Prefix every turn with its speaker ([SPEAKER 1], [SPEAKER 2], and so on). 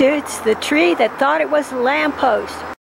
[SPEAKER 1] The tree that thought it was a lamppost.